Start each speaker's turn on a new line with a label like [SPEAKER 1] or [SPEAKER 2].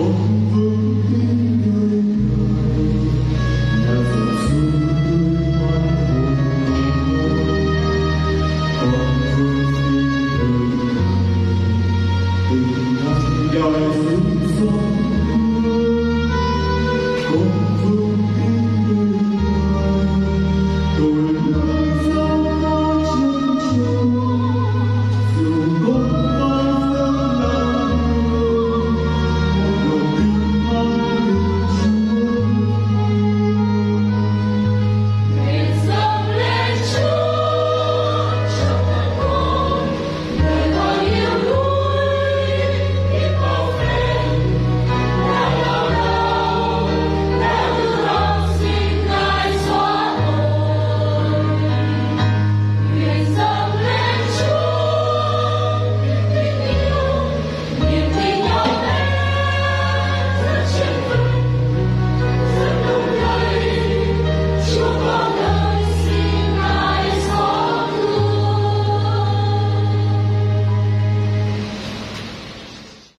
[SPEAKER 1] Oh,